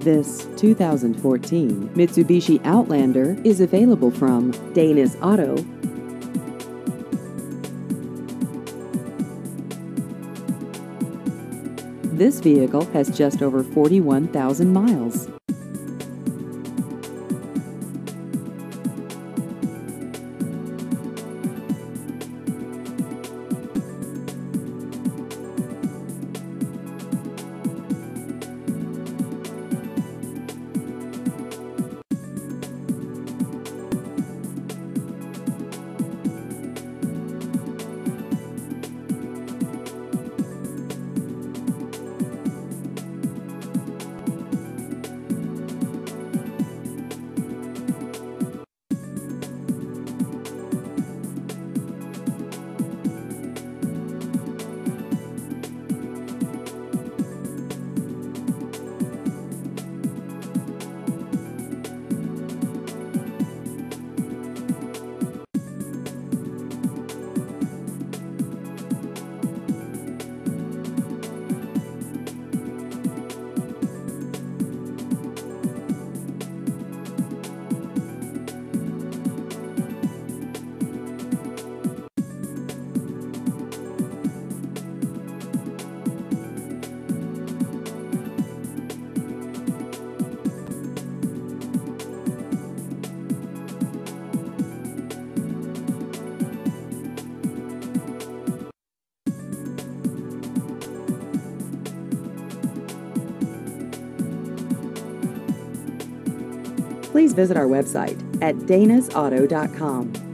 This 2014 Mitsubishi Outlander is available from Dani's Auto. This vehicle has just over 41,000 miles. Please visit our website at danisauto.com.